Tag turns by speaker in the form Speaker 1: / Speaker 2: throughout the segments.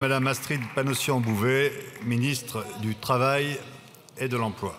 Speaker 1: Madame Astrid Panosyan-Bouvet, ministre du Travail et de l'Emploi.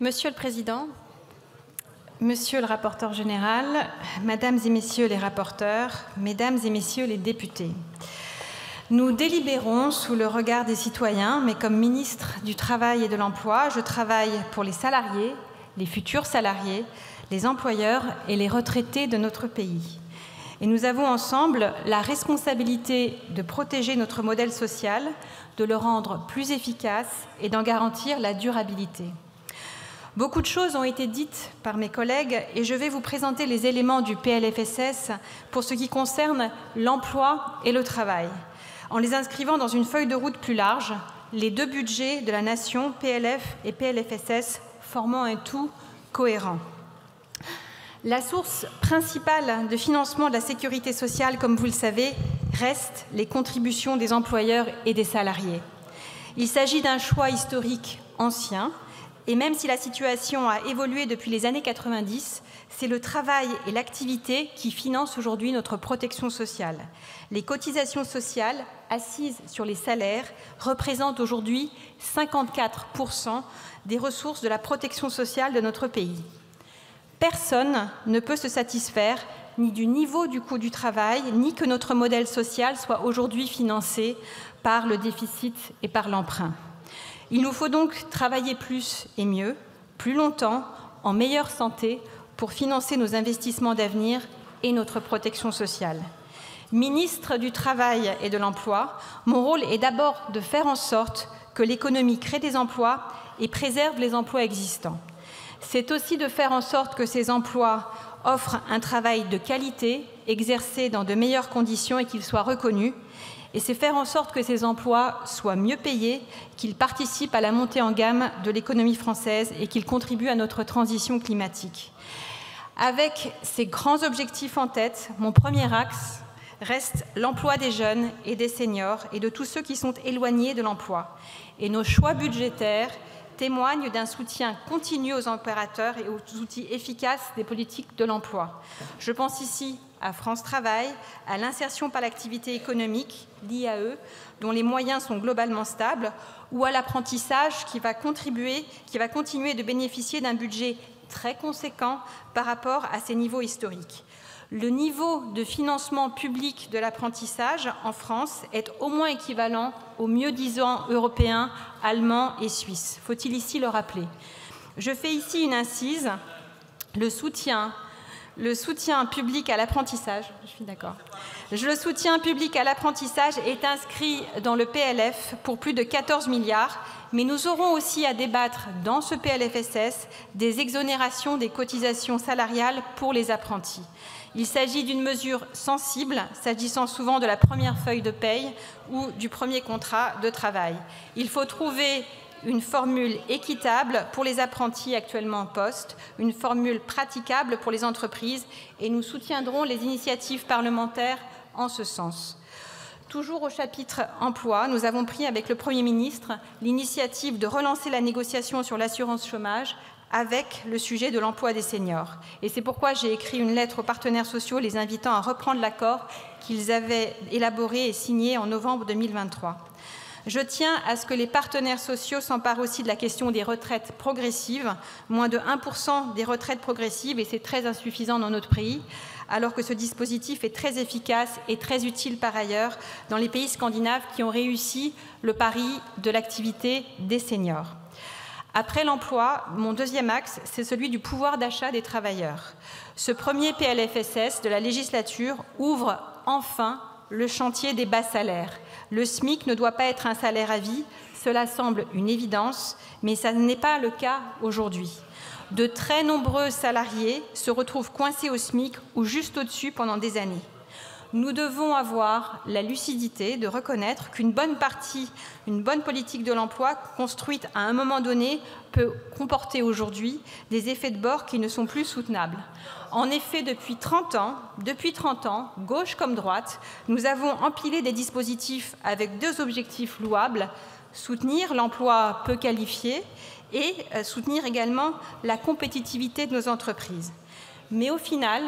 Speaker 2: Monsieur le Président, Monsieur le rapporteur général, Mesdames et Messieurs les rapporteurs, Mesdames et Messieurs les députés, nous délibérons sous le regard des citoyens, mais comme ministre du Travail et de l'Emploi, je travaille pour les salariés, les futurs salariés, les employeurs et les retraités de notre pays. Et nous avons ensemble la responsabilité de protéger notre modèle social, de le rendre plus efficace et d'en garantir la durabilité. Beaucoup de choses ont été dites par mes collègues et je vais vous présenter les éléments du PLFSS pour ce qui concerne l'emploi et le travail, en les inscrivant dans une feuille de route plus large, les deux budgets de la nation, PLF et PLFSS, formant un tout cohérent. La source principale de financement de la sécurité sociale, comme vous le savez, reste les contributions des employeurs et des salariés. Il s'agit d'un choix historique ancien, et même si la situation a évolué depuis les années 90, c'est le travail et l'activité qui financent aujourd'hui notre protection sociale. Les cotisations sociales assises sur les salaires représentent aujourd'hui 54% des ressources de la protection sociale de notre pays. Personne ne peut se satisfaire ni du niveau du coût du travail, ni que notre modèle social soit aujourd'hui financé par le déficit et par l'emprunt. Il nous faut donc travailler plus et mieux, plus longtemps, en meilleure santé, pour financer nos investissements d'avenir et notre protection sociale. Ministre du Travail et de l'Emploi, mon rôle est d'abord de faire en sorte que l'économie crée des emplois et préserve les emplois existants. C'est aussi de faire en sorte que ces emplois offrent un travail de qualité, exercé dans de meilleures conditions et qu'ils soient reconnus, et c'est faire en sorte que ces emplois soient mieux payés, qu'ils participent à la montée en gamme de l'économie française et qu'ils contribuent à notre transition climatique. Avec ces grands objectifs en tête, mon premier axe reste l'emploi des jeunes et des seniors et de tous ceux qui sont éloignés de l'emploi. Et nos choix budgétaires témoignent d'un soutien continu aux opérateurs et aux outils efficaces des politiques de l'emploi. Je pense ici à France Travail, à l'insertion par l'activité économique, l'IAE, dont les moyens sont globalement stables, ou à l'apprentissage qui va contribuer, qui va continuer de bénéficier d'un budget très conséquent par rapport à ses niveaux historiques. Le niveau de financement public de l'apprentissage en France est au moins équivalent aux mieux disants européens, allemands et suisses. Faut-il ici le rappeler? Je fais ici une incise. Le soutien le soutien public à l'apprentissage, je suis d'accord. Le soutien public à l'apprentissage est inscrit dans le PLF pour plus de 14 milliards, mais nous aurons aussi à débattre dans ce PLFSS des exonérations des cotisations salariales pour les apprentis. Il s'agit d'une mesure sensible, s'agissant souvent de la première feuille de paye ou du premier contrat de travail. Il faut trouver une formule équitable pour les apprentis actuellement en poste, une formule praticable pour les entreprises et nous soutiendrons les initiatives parlementaires en ce sens. Toujours au chapitre emploi, nous avons pris avec le Premier ministre l'initiative de relancer la négociation sur l'assurance chômage avec le sujet de l'emploi des seniors. Et c'est pourquoi j'ai écrit une lettre aux partenaires sociaux les invitant à reprendre l'accord qu'ils avaient élaboré et signé en novembre 2023. Je tiens à ce que les partenaires sociaux s'emparent aussi de la question des retraites progressives, moins de 1% des retraites progressives, et c'est très insuffisant dans notre pays, alors que ce dispositif est très efficace et très utile par ailleurs dans les pays scandinaves qui ont réussi le pari de l'activité des seniors. Après l'emploi, mon deuxième axe, c'est celui du pouvoir d'achat des travailleurs. Ce premier PLFSS de la législature ouvre enfin le chantier des bas salaires le SMIC ne doit pas être un salaire à vie, cela semble une évidence, mais ça n'est pas le cas aujourd'hui. De très nombreux salariés se retrouvent coincés au SMIC ou juste au-dessus pendant des années. Nous devons avoir la lucidité de reconnaître qu'une bonne partie, une bonne politique de l'emploi construite à un moment donné peut comporter aujourd'hui des effets de bord qui ne sont plus soutenables. En effet, depuis 30 ans, depuis 30 ans, gauche comme droite, nous avons empilé des dispositifs avec deux objectifs louables, soutenir l'emploi peu qualifié et euh, soutenir également la compétitivité de nos entreprises. Mais au final,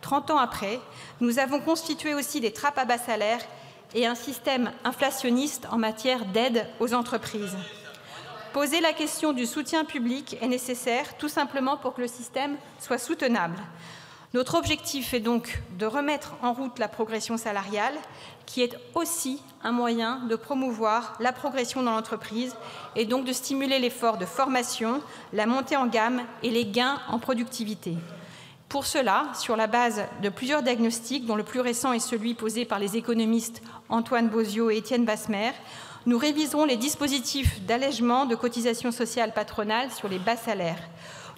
Speaker 2: 30 ans après, nous avons constitué aussi des trappes à bas salaire et un système inflationniste en matière d'aide aux entreprises. Poser la question du soutien public est nécessaire tout simplement pour que le système soit soutenable. Notre objectif est donc de remettre en route la progression salariale, qui est aussi un moyen de promouvoir la progression dans l'entreprise et donc de stimuler l'effort de formation, la montée en gamme et les gains en productivité. Pour cela, sur la base de plusieurs diagnostics, dont le plus récent est celui posé par les économistes Antoine Bozio et Étienne Basmer, nous réviserons les dispositifs d'allègement de cotisations sociales patronales sur les bas salaires.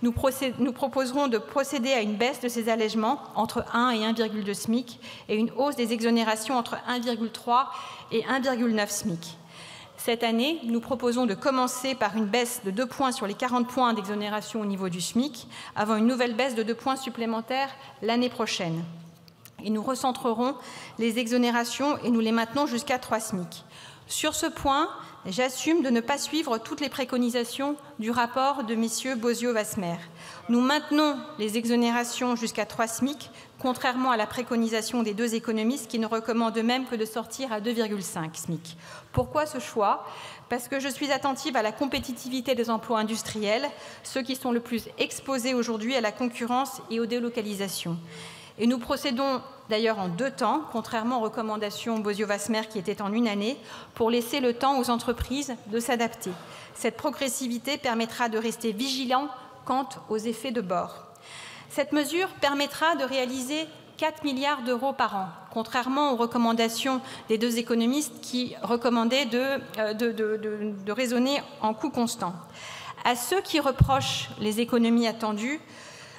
Speaker 2: Nous, nous, proposerons de procéder à une baisse de ces allègements entre 1 et 1,2 SMIC et une hausse des exonérations entre 1,3 et 1,9 SMIC. Cette année, nous proposons de commencer par une baisse de 2 points sur les 40 points d'exonération au niveau du SMIC, avant une nouvelle baisse de 2 points supplémentaires l'année prochaine. Et nous recentrerons les exonérations et nous les maintenons jusqu'à 3 SMIC. Sur ce point, j'assume de ne pas suivre toutes les préconisations du rapport de messieurs Bozio-Vasmer. Nous maintenons les exonérations jusqu'à 3 SMIC, contrairement à la préconisation des deux économistes qui ne recommandent même que de sortir à 2,5 SMIC. Pourquoi ce choix? Parce que je suis attentive à la compétitivité des emplois industriels, ceux qui sont le plus exposés aujourd'hui à la concurrence et aux délocalisations. Et nous procédons d'ailleurs en deux temps, contrairement aux recommandations Bozio-Vasmer qui étaient en une année, pour laisser le temps aux entreprises de s'adapter. Cette progressivité permettra de rester vigilant quant aux effets de bord. Cette mesure permettra de réaliser 4 milliards d'euros par an, contrairement aux recommandations des deux économistes qui recommandaient de, euh, de raisonner en coût constant. À ceux qui reprochent les économies attendues,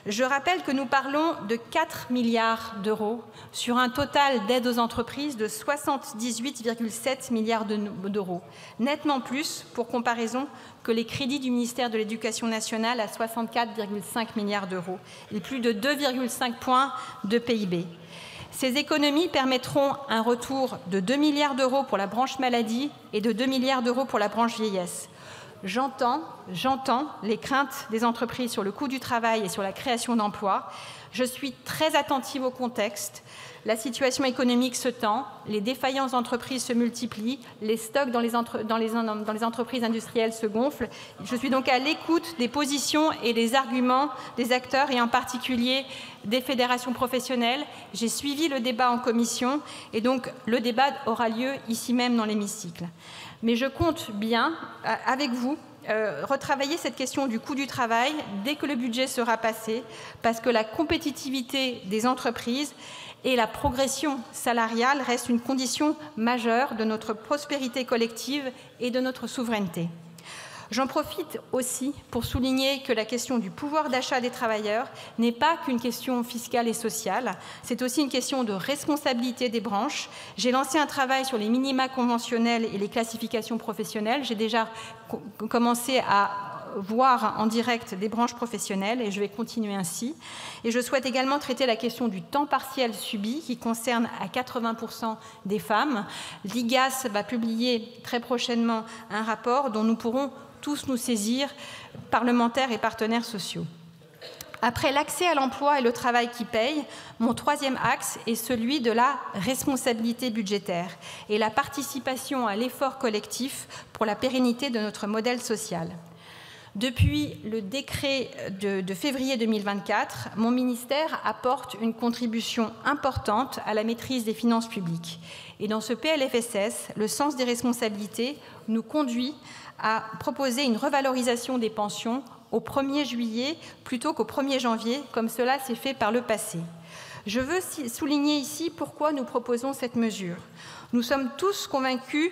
Speaker 2: je rappelle que nous parlons de 4 milliards d'euros sur un total d'aide aux entreprises de 78,7 milliards d'euros, nettement plus, pour comparaison, que les crédits du ministère de l'Éducation nationale à 64,5 milliards d'euros et plus de 2,5 points de PIB. Ces économies permettront un retour de 2 milliards d'euros pour la branche maladie et de 2 milliards d'euros pour la branche vieillesse. J'entends, les craintes des entreprises sur le coût du travail et sur la création d'emplois. Je suis très attentive au contexte. La situation économique se tend, les défaillances d'entreprises se multiplient, les stocks dans les, entre, dans, les, dans les, entreprises industrielles se gonflent. Je suis donc à l'écoute des positions et des arguments des acteurs et en particulier des fédérations professionnelles. J'ai suivi le débat en commission et donc le débat aura lieu ici même dans l'hémicycle mais je compte bien, avec vous, euh, retravailler cette question du coût du travail dès que le budget sera passé, parce que la compétitivité des entreprises et la progression salariale restent une condition majeure de notre prospérité collective et de notre souveraineté. J'en profite aussi pour souligner que la question du pouvoir d'achat des travailleurs n'est pas qu'une question fiscale et sociale, c'est aussi une question de responsabilité des branches. J'ai lancé un travail sur les minima conventionnels et les classifications professionnelles. J'ai déjà commencé à voir en direct des branches professionnelles et je vais continuer ainsi. Et je souhaite également traiter la question du temps partiel subi qui concerne à 80% des femmes. L'IGAS va publier très prochainement un rapport dont nous pourrons tous nous saisir, parlementaires et partenaires sociaux. Après l'accès à l'emploi et le travail qui paye, mon troisième axe est celui de la responsabilité budgétaire et la participation à l'effort collectif pour la pérennité de notre modèle social. Depuis le décret de, de, février 2024, mon ministère apporte une contribution importante à la maîtrise des finances publiques. Et dans ce PLFSS, le sens des responsabilités nous conduit à proposer une revalorisation des pensions au 1er juillet plutôt qu'au 1er janvier, comme cela s'est fait par le passé. Je veux souligner ici pourquoi nous proposons cette mesure. Nous sommes tous convaincus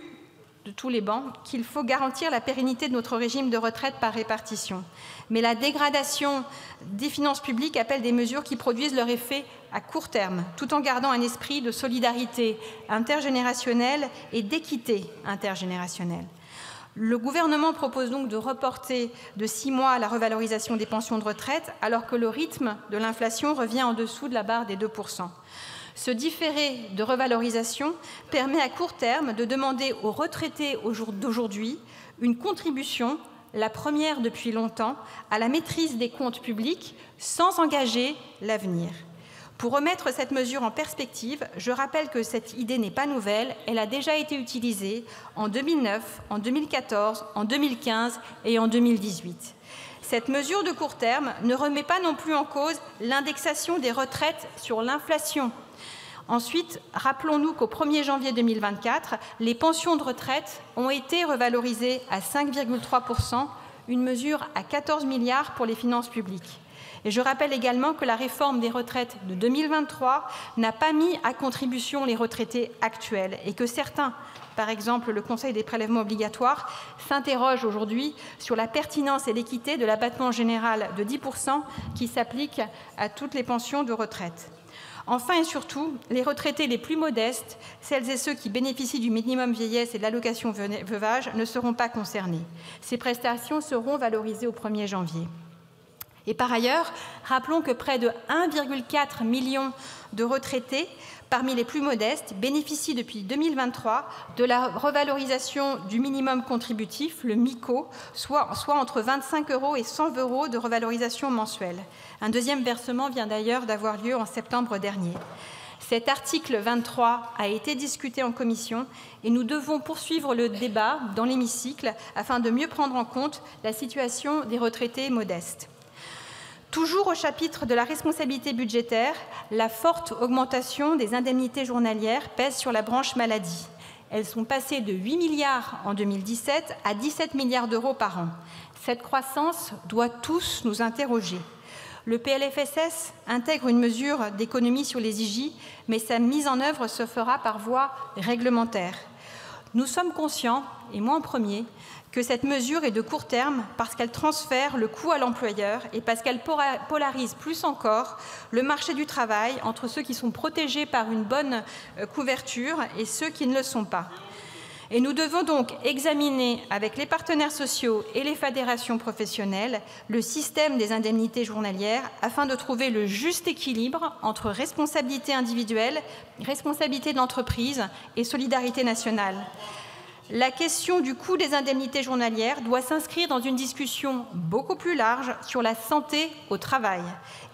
Speaker 2: de tous les bancs qu'il faut garantir la pérennité de notre régime de retraite par répartition. Mais la dégradation des finances publiques appelle des mesures qui produisent leur effet à court terme, tout en gardant un esprit de solidarité intergénérationnelle et d'équité intergénérationnelle. Le gouvernement propose donc de reporter de six mois la revalorisation des pensions de retraite, alors que le rythme de l'inflation revient en dessous de la barre des 2 ce différé de revalorisation permet à court terme de demander aux retraités d'aujourd'hui une contribution, la première depuis longtemps, à la maîtrise des comptes publics sans engager l'avenir. Pour remettre cette mesure en perspective, je rappelle que cette idée n'est pas nouvelle, elle a déjà été utilisée en 2009, en 2014, en 2015 et en 2018. Cette mesure de court terme ne remet pas non plus en cause l'indexation des retraites sur l'inflation Ensuite, rappelons-nous qu'au 1er janvier 2024, les pensions de retraite ont été revalorisées à 5,3%, une mesure à 14 milliards pour les finances publiques. Et je rappelle également que la réforme des retraites de 2023 n'a pas mis à contribution les retraités actuels et que certains, par exemple le Conseil des prélèvements obligatoires, s'interrogent aujourd'hui sur la pertinence et l'équité de l'abattement général de 10% qui s'applique à toutes les pensions de retraite. Enfin et surtout, les retraités les plus modestes, celles et ceux qui bénéficient du minimum vieillesse et de l'allocation veuvage, ne seront pas concernés. Ces prestations seront valorisées au 1er janvier. Et par ailleurs, rappelons que près de 1,4 million de retraités parmi les plus modestes, bénéficient depuis 2023 de la revalorisation du minimum contributif, le MICO, soit, entre 25 euros et 100 euros de revalorisation mensuelle. Un deuxième versement vient d'ailleurs d'avoir lieu en septembre dernier. Cet article 23 a été discuté en commission et nous devons poursuivre le débat dans l'hémicycle afin de mieux prendre en compte la situation des retraités modestes. Toujours au chapitre de la responsabilité budgétaire, la forte augmentation des indemnités journalières pèse sur la branche maladie. Elles sont passées de 8 milliards en 2017 à 17 milliards d'euros par an. Cette croissance doit tous nous interroger. Le PLFSS intègre une mesure d'économie sur les IJ, mais sa mise en œuvre se fera par voie réglementaire. Nous sommes conscients, et moi en premier, que cette mesure est de court terme parce qu'elle transfère le coût à l'employeur et parce qu'elle polarise plus encore le marché du travail entre ceux qui sont protégés par une bonne euh, couverture et ceux qui ne le sont pas. Et nous devons donc examiner avec les partenaires sociaux et les fédérations professionnelles le système des indemnités journalières afin de trouver le juste équilibre entre responsabilité individuelle, responsabilité de l'entreprise et solidarité nationale la question du coût des indemnités journalières doit s'inscrire dans une discussion beaucoup plus large sur la santé au travail.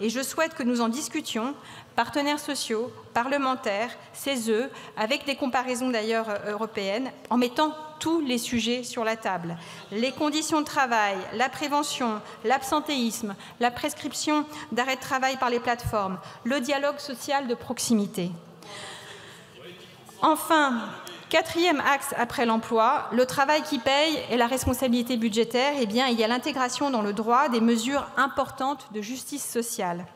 Speaker 2: Et je souhaite que nous en discutions, partenaires sociaux, parlementaires, CESE, avec des comparaisons d'ailleurs euh, européennes, en mettant tous les sujets sur la table. Les conditions de travail, la prévention, l'absentéisme, la prescription d'arrêt de travail par les plateformes, le dialogue social de proximité. Enfin, Quatrième axe après l'emploi, le travail qui paye et la responsabilité budgétaire, eh bien, il y a l'intégration dans le droit des mesures importantes de justice sociale.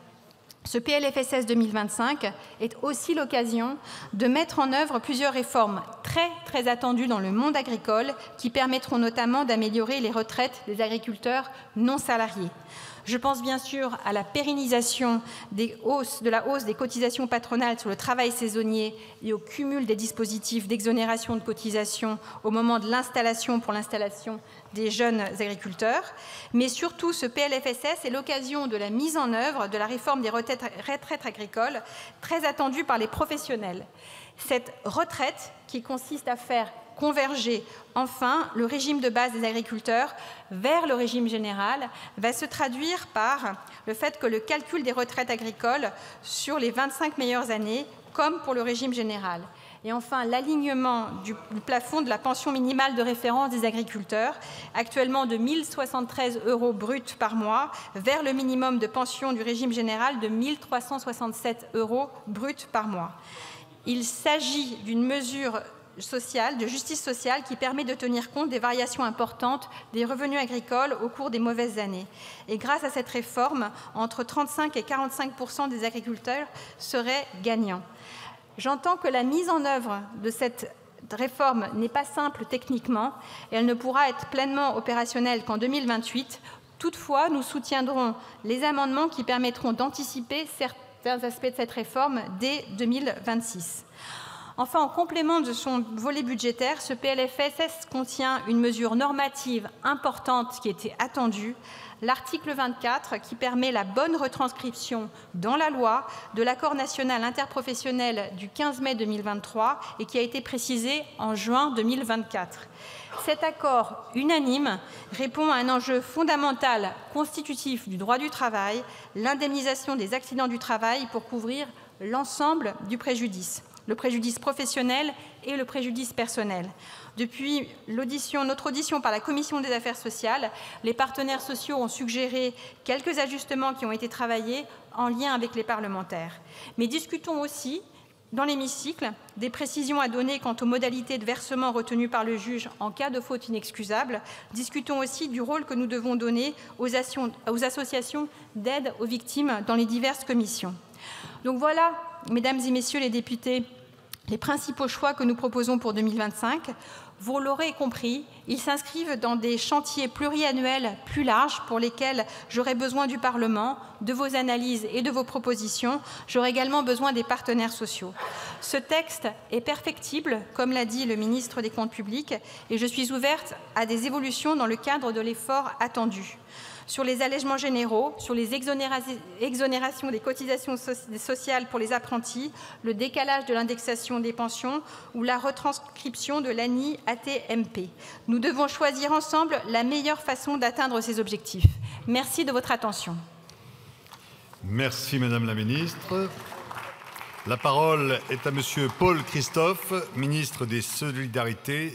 Speaker 2: Ce PLFSS 2025 est aussi l'occasion de mettre en œuvre plusieurs réformes très très attendues dans le monde agricole qui permettront notamment d'améliorer les retraites des agriculteurs non salariés. Je pense bien sûr à la pérennisation de la hausse des cotisations patronales sur le travail saisonnier et au cumul des dispositifs d'exonération de cotisations au moment de l'installation pour l'installation des jeunes agriculteurs. Mais surtout, ce PLFSS est l'occasion de la mise en œuvre de la réforme des retraites, retraites agricoles, très attendue par les professionnels. Cette retraite qui consiste à faire converger enfin le régime de base des agriculteurs vers le régime général va se traduire par le fait que le calcul des retraites agricoles sur les 25 meilleures années, comme pour le régime général, et enfin l'alignement du plafond de la pension minimale de référence des agriculteurs, actuellement de 1 073 euros bruts par mois, vers le minimum de pension du régime général de 1 367 euros bruts par mois. Il s'agit d'une mesure de justice sociale qui permet de tenir compte des variations importantes des revenus agricoles au cours des mauvaises années. Et grâce à cette réforme, entre 35 et 45% des agriculteurs seraient gagnants. J'entends que la mise en œuvre de cette réforme n'est pas simple techniquement et elle ne pourra être pleinement opérationnelle qu'en 2028. Toutefois, nous soutiendrons les amendements qui permettront d'anticiper certains aspects de cette réforme dès 2026. Enfin, en complément de son volet budgétaire, ce PLFSS contient une mesure normative importante qui était attendue, l'article 24 qui permet la bonne retranscription dans la loi de l'accord national interprofessionnel du 15 mai 2023 et qui a été précisé en juin 2024. Cet accord unanime répond à un enjeu fondamental constitutif du droit du travail, l'indemnisation des accidents du travail pour couvrir l'ensemble du préjudice le préjudice professionnel et le préjudice personnel. Depuis notre audition par la Commission des affaires sociales, les partenaires sociaux ont suggéré quelques ajustements qui ont été travaillés en lien avec les parlementaires. Mais discutons aussi dans l'hémicycle des précisions à donner quant aux modalités de versement retenues par le juge en cas de faute inexcusable. Discutons aussi du rôle que nous devons donner aux, associations d'aide aux victimes dans les diverses commissions. Donc voilà Mesdames et Messieurs les députés, les principaux choix que nous proposons pour 2025, vous l'aurez compris, ils s'inscrivent dans des chantiers pluriannuels plus larges pour lesquels j'aurai besoin du Parlement, de vos analyses et de vos propositions. J'aurai également besoin des partenaires sociaux. Ce texte est perfectible, comme l'a dit le ministre des Comptes publics, et je suis ouverte à des évolutions dans le cadre de l'effort attendu sur les allègements généraux, sur les exonérations des cotisations sociales pour les apprentis, le décalage de l'indexation des pensions ou la retranscription de l'ANI ATMP. Nous devons choisir ensemble la meilleure façon d'atteindre ces objectifs. Merci de votre attention.
Speaker 1: Merci Madame la Ministre. La parole est à Monsieur Paul Christophe, ministre des Solidarités.